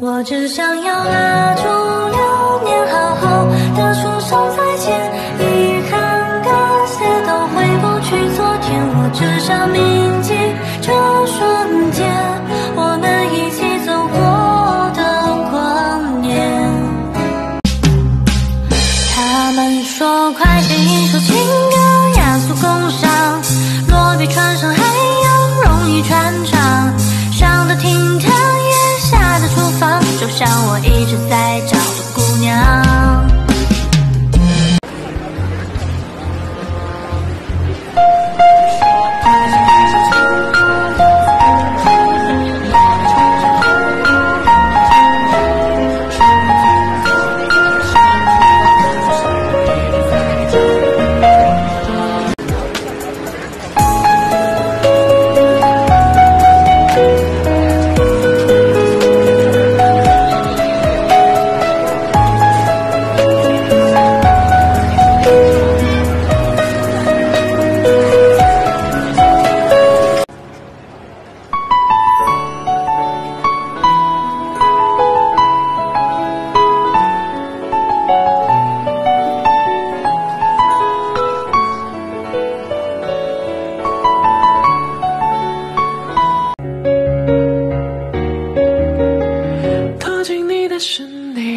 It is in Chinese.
我只想要蜡烛流年，好好的说声再见。遗憾感谢都回不去昨天，我只想铭记这瞬间，我们一起走过的光年。他们说快写一首情像我一直在找的姑娘。是你。